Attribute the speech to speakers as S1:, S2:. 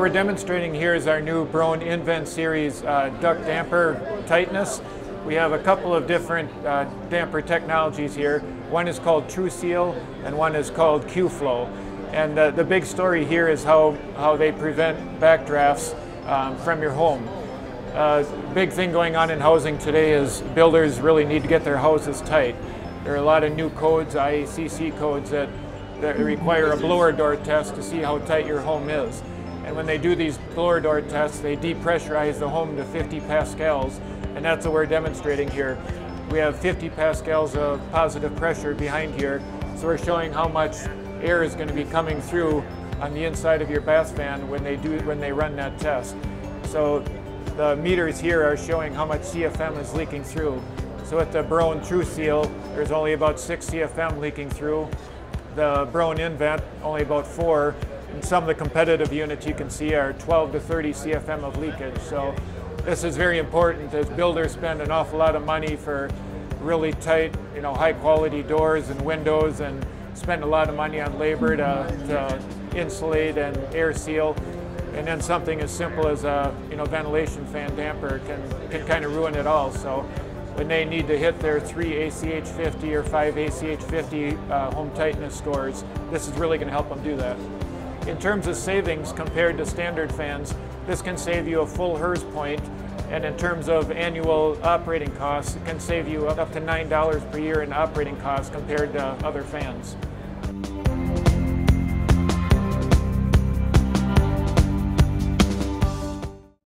S1: What we're demonstrating here is our new Broan Invent series uh, duct damper tightness. We have a couple of different uh, damper technologies here. One is called TruSeal and one is called Q-Flow. And uh, the big story here is how, how they prevent backdrafts um, from your home. Uh, big thing going on in housing today is builders really need to get their houses tight. There are a lot of new codes, IECC codes, that, that require a blower door test to see how tight your home is. And when they do these blower door tests, they depressurize the home to 50 pascals, and that's what we're demonstrating here. We have 50 pascals of positive pressure behind here, so we're showing how much air is going to be coming through on the inside of your bath fan when they do when they run that test. So the meters here are showing how much CFM is leaking through. So with the Broan True Seal, there's only about six CFM leaking through. The Broan Invent, only about four. And some of the competitive units you can see are 12 to 30 CFM of leakage. So this is very important as builders spend an awful lot of money for really tight, you know, high quality doors and windows and spend a lot of money on labor to, to insulate and air seal and then something as simple as a you know ventilation fan damper can can kind of ruin it all. So when they need to hit their three ACH 50 or five ACH 50 uh, home tightness scores, this is really going to help them do that. In terms of savings compared to standard fans, this can save you a full HERS point, and in terms of annual operating costs, it can save you up to $9 per year in operating costs compared to other fans.